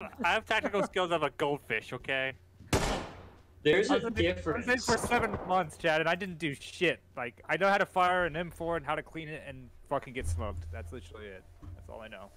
I have tactical skills of a goldfish. Okay. There's a difference. I was in difference. for seven months, Chad, and I didn't do shit. Like I know how to fire an M4 and how to clean it and fucking get smoked. That's literally it. That's all I know.